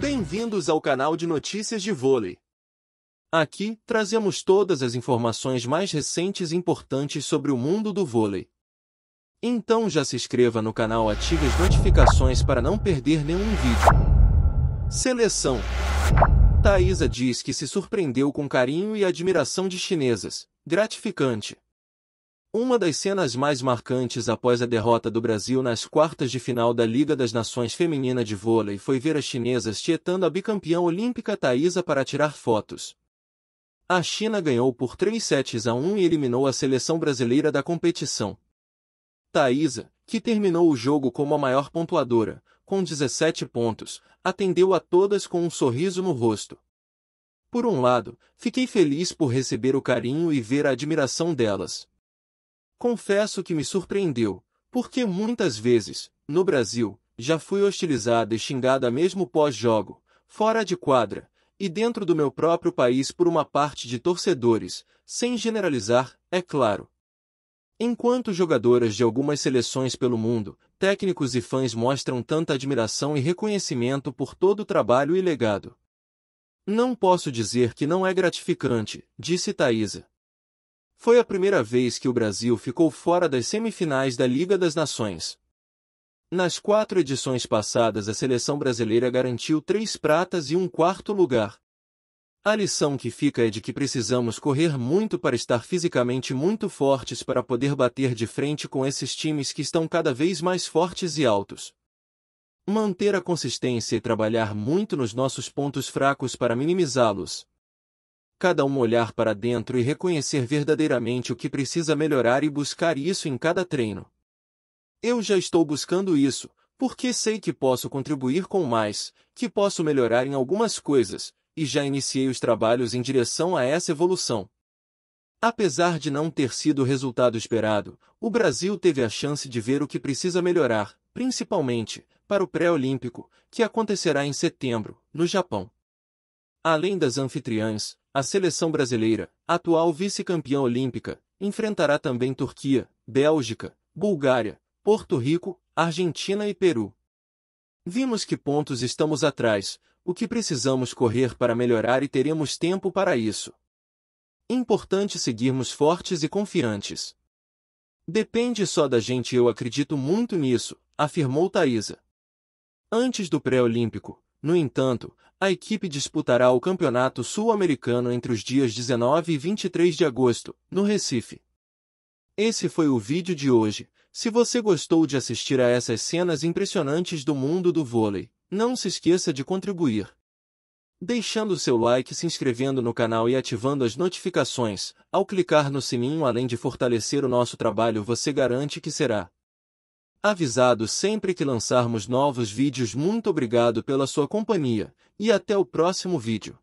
Bem-vindos ao canal de notícias de vôlei. Aqui, trazemos todas as informações mais recentes e importantes sobre o mundo do vôlei. Então já se inscreva no canal ative as notificações para não perder nenhum vídeo. Seleção Thaisa diz que se surpreendeu com carinho e admiração de chinesas. Gratificante. Uma das cenas mais marcantes após a derrota do Brasil nas quartas de final da Liga das Nações Feminina de Vôlei foi ver as chinesas tietando a bicampeã olímpica Thaisa para tirar fotos. A China ganhou por 3 sets a 1 e eliminou a seleção brasileira da competição. Thaisa, que terminou o jogo como a maior pontuadora, com 17 pontos, atendeu a todas com um sorriso no rosto. Por um lado, fiquei feliz por receber o carinho e ver a admiração delas. Confesso que me surpreendeu, porque muitas vezes, no Brasil, já fui hostilizada e xingada mesmo pós-jogo, fora de quadra, e dentro do meu próprio país por uma parte de torcedores, sem generalizar, é claro. Enquanto jogadoras de algumas seleções pelo mundo, técnicos e fãs mostram tanta admiração e reconhecimento por todo o trabalho e legado. Não posso dizer que não é gratificante, disse Thaisa. Foi a primeira vez que o Brasil ficou fora das semifinais da Liga das Nações. Nas quatro edições passadas a seleção brasileira garantiu três pratas e um quarto lugar. A lição que fica é de que precisamos correr muito para estar fisicamente muito fortes para poder bater de frente com esses times que estão cada vez mais fortes e altos. Manter a consistência e trabalhar muito nos nossos pontos fracos para minimizá-los. Cada um olhar para dentro e reconhecer verdadeiramente o que precisa melhorar e buscar isso em cada treino. Eu já estou buscando isso, porque sei que posso contribuir com mais, que posso melhorar em algumas coisas, e já iniciei os trabalhos em direção a essa evolução. Apesar de não ter sido o resultado esperado, o Brasil teve a chance de ver o que precisa melhorar, principalmente, para o pré-olímpico, que acontecerá em setembro, no Japão. Além das anfitriãs, a seleção brasileira, atual vice-campeã olímpica, enfrentará também Turquia, Bélgica, Bulgária, Porto Rico, Argentina e Peru. Vimos que pontos estamos atrás, o que precisamos correr para melhorar e teremos tempo para isso. Importante seguirmos fortes e confiantes. Depende só da gente eu acredito muito nisso, afirmou Thaisa. Antes do pré-olímpico, no entanto, a equipe disputará o Campeonato Sul-Americano entre os dias 19 e 23 de agosto, no Recife. Esse foi o vídeo de hoje. Se você gostou de assistir a essas cenas impressionantes do mundo do vôlei, não se esqueça de contribuir. Deixando seu like, se inscrevendo no canal e ativando as notificações, ao clicar no sininho além de fortalecer o nosso trabalho você garante que será avisado sempre que lançarmos novos vídeos. Muito obrigado pela sua companhia, e até o próximo vídeo.